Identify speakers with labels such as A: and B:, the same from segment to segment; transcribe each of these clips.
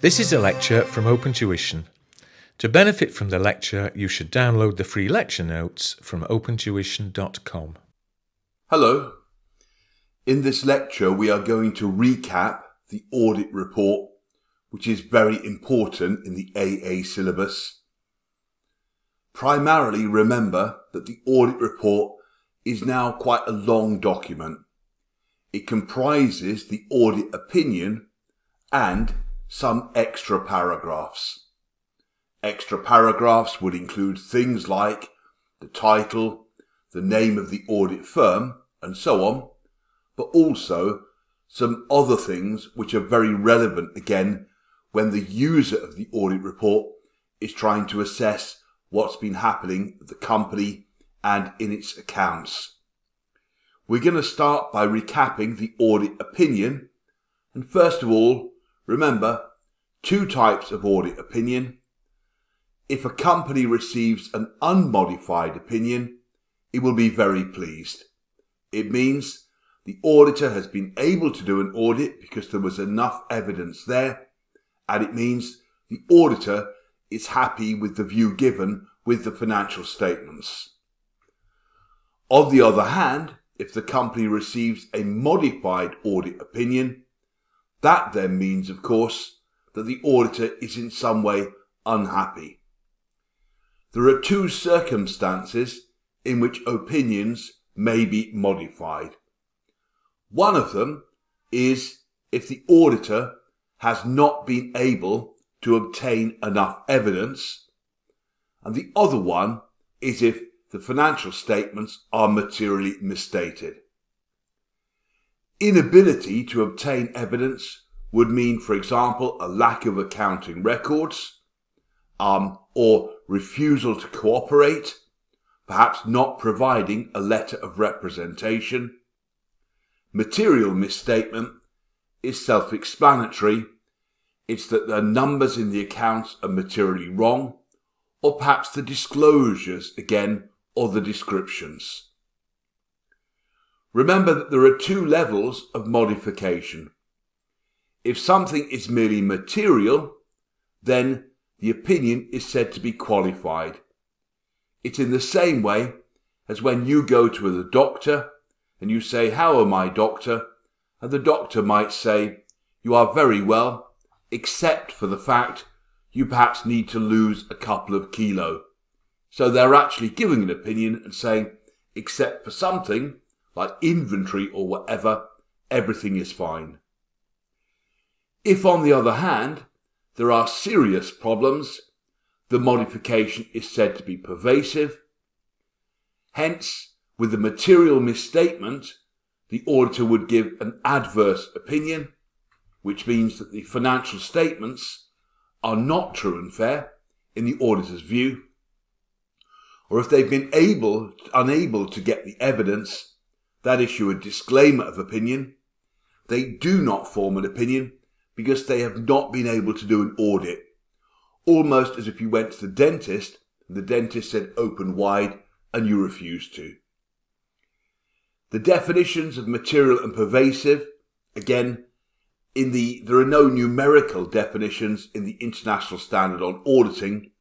A: This is a lecture from Open Tuition. To benefit from the lecture, you should download the free lecture notes from opentuition.com.
B: Hello. In this lecture, we are going to recap the audit report, which is very important in the AA syllabus. Primarily, remember that the audit report is now quite a long document. It comprises the audit opinion and some extra paragraphs. Extra paragraphs would include things like the title, the name of the audit firm, and so on, but also some other things which are very relevant again when the user of the audit report is trying to assess what's been happening at the company and in its accounts. We're going to start by recapping the audit opinion. And first of all, Remember, two types of audit opinion. If a company receives an unmodified opinion, it will be very pleased. It means the auditor has been able to do an audit because there was enough evidence there, and it means the auditor is happy with the view given with the financial statements. On the other hand, if the company receives a modified audit opinion, that then means, of course, that the auditor is in some way unhappy. There are two circumstances in which opinions may be modified. One of them is if the auditor has not been able to obtain enough evidence, and the other one is if the financial statements are materially misstated. Inability to obtain evidence would mean, for example, a lack of accounting records, um, or refusal to cooperate, perhaps not providing a letter of representation. Material misstatement is self-explanatory. It's that the numbers in the accounts are materially wrong, or perhaps the disclosures again, or the descriptions. Remember that there are two levels of modification. If something is merely material, then the opinion is said to be qualified. It's in the same way as when you go to the doctor and you say, How am I, doctor? And the doctor might say, You are very well, except for the fact you perhaps need to lose a couple of kilo. So they're actually giving an opinion and saying, except for something, like inventory or whatever, everything is fine. If, on the other hand, there are serious problems, the modification is said to be pervasive. Hence, with the material misstatement, the auditor would give an adverse opinion, which means that the financial statements are not true and fair in the auditor's view, or if they've been able, unable to get the evidence that issue a disclaimer of opinion. They do not form an opinion because they have not been able to do an audit. Almost as if you went to the dentist and the dentist said open wide and you refused to. The definitions of material and pervasive, again, in the, there are no numerical definitions in the international standard on auditing.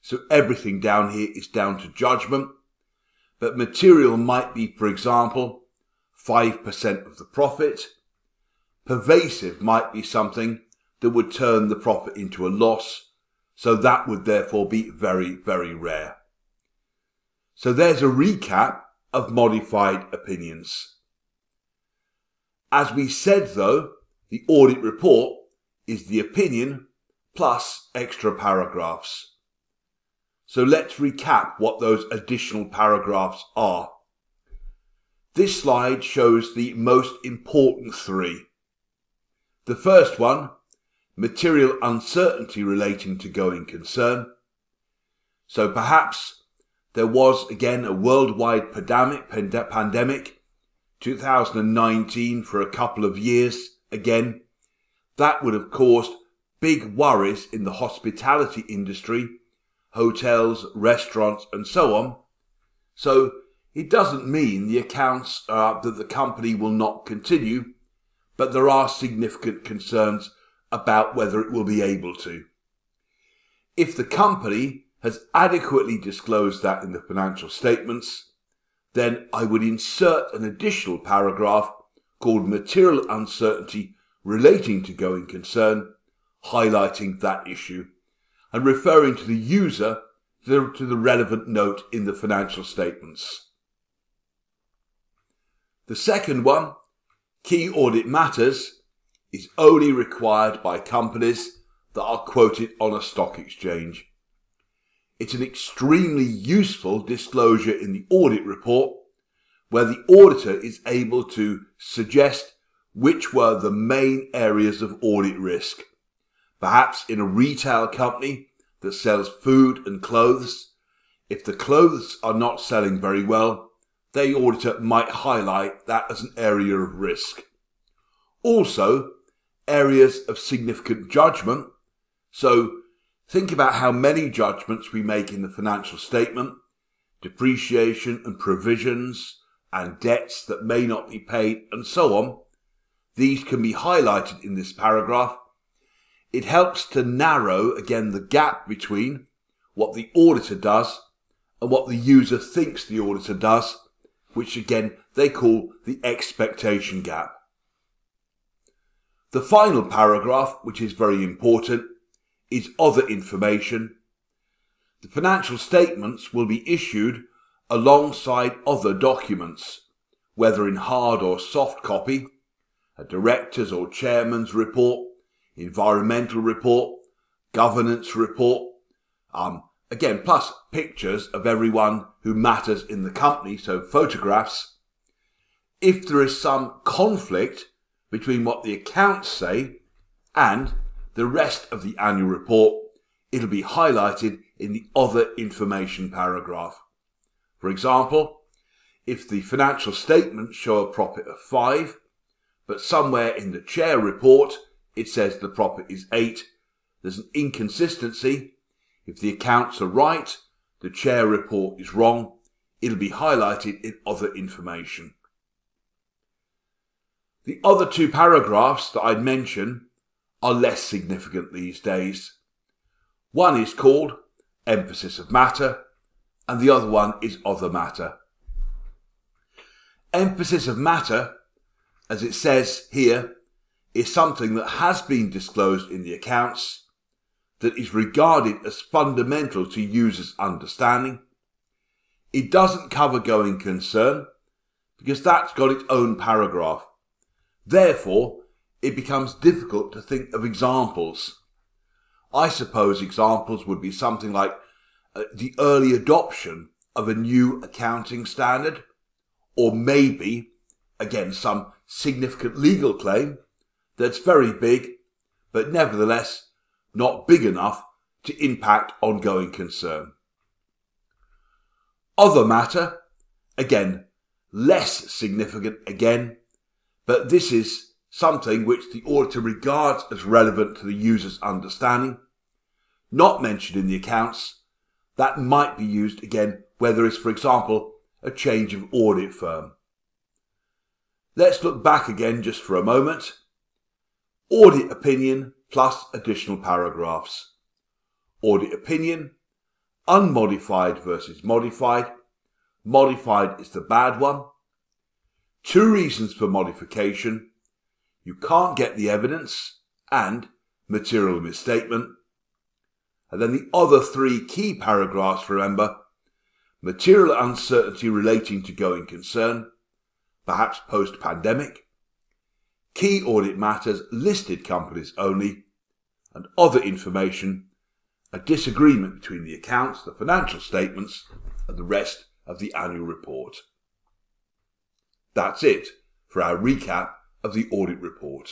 B: So everything down here is down to judgment. But material might be, for example, 5% of the profit. Pervasive might be something that would turn the profit into a loss. So that would therefore be very, very rare. So there's a recap of modified opinions. As we said though, the audit report is the opinion plus extra paragraphs. So let's recap what those additional paragraphs are. This slide shows the most important three. The first one, material uncertainty relating to going concern. So perhaps there was again a worldwide pandemic, pandemic 2019 for a couple of years again. That would have caused big worries in the hospitality industry, hotels, restaurants, and so on. So it doesn't mean the accounts uh, that the company will not continue, but there are significant concerns about whether it will be able to. If the company has adequately disclosed that in the financial statements, then I would insert an additional paragraph called material uncertainty relating to going concern, highlighting that issue and referring to the user to the relevant note in the financial statements. The second one, key audit matters, is only required by companies that are quoted on a stock exchange. It's an extremely useful disclosure in the audit report where the auditor is able to suggest which were the main areas of audit risk. Perhaps in a retail company that sells food and clothes, if the clothes are not selling very well, the auditor might highlight that as an area of risk. Also, areas of significant judgment. So think about how many judgments we make in the financial statement, depreciation and provisions, and debts that may not be paid, and so on. These can be highlighted in this paragraph. It helps to narrow again the gap between what the auditor does and what the user thinks the auditor does, which again they call the expectation gap. The final paragraph, which is very important, is other information. The financial statements will be issued alongside other documents, whether in hard or soft copy, a director's or chairman's report, environmental report, governance report, um, again, plus pictures of everyone who matters in the company, so photographs. If there is some conflict between what the accounts say and the rest of the annual report, it'll be highlighted in the other information paragraph. For example, if the financial statements show a profit of 5, but somewhere in the chair report it says the profit is 8, there's an inconsistency. If the accounts are right, the chair report is wrong, it'll be highlighted in other information. The other two paragraphs that I'd mention are less significant these days. One is called Emphasis of Matter, and the other one is Other Matter. Emphasis of matter, as it says here, is something that has been disclosed in the accounts, that is regarded as fundamental to users' understanding. It doesn't cover going concern, because that's got its own paragraph. Therefore, it becomes difficult to think of examples. I suppose examples would be something like uh, the early adoption of a new accounting standard, or maybe, again, some significant legal claim that's very big, but nevertheless not big enough to impact ongoing concern. Other matter, again, less significant again, but this is something which the auditor regards as relevant to the user's understanding, not mentioned in the accounts, that might be used again where there is, for example, a change of audit firm. Let's look back again just for a moment. Audit opinion plus additional paragraphs. Audit opinion, unmodified versus modified. Modified is the bad one. Two reasons for modification. You can't get the evidence and material misstatement. And then the other three key paragraphs, remember, material uncertainty relating to going concern, perhaps post-pandemic, key audit matters listed companies only, and other information, a disagreement between the accounts, the financial statements, and the rest of the annual report. That's it for our recap of the audit report.